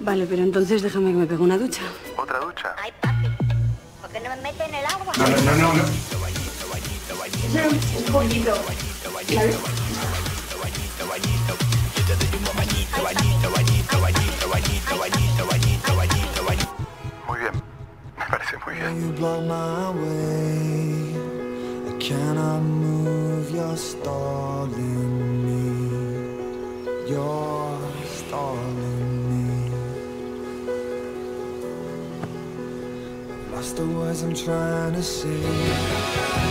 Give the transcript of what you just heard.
Vale, pero entonces déjame que me pegue una ducha. ¿Otra ducha? Ay, papi, ¿por qué no me mete en el agua? No, no, no, no. Un poquito. Muy bien. Me parece muy bien. You're stalling Lost the words I'm trying to say.